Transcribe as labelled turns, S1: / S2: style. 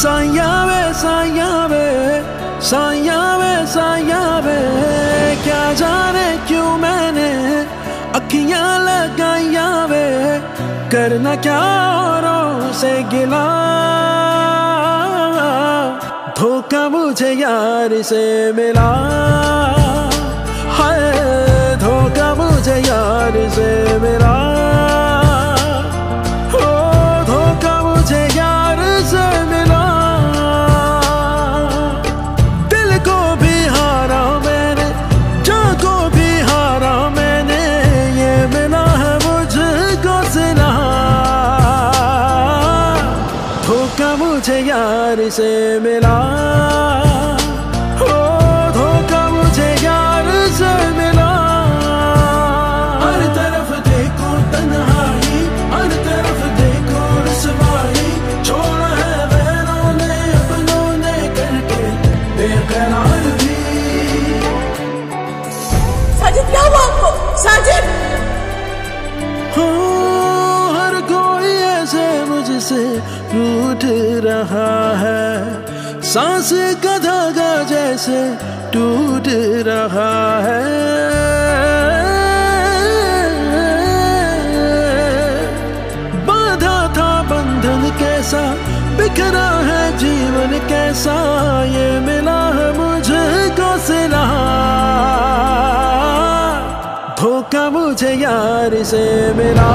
S1: साया वे साया वे साया वे साया वे क्या जाने क्यों मैंने अखियाँ लगाया वे करना क्या औरों से गिला? धोखा मुझे यार से मिला। है यार से मिला। मुझसे रूठ रहा है। सांस का धागा जैसे टूट रहा है। बाधा था बंधन कैसा, बिखरा है जीवन कैसा, ये मिला है मुझे सिला। धोखा मुझे यार से मिला।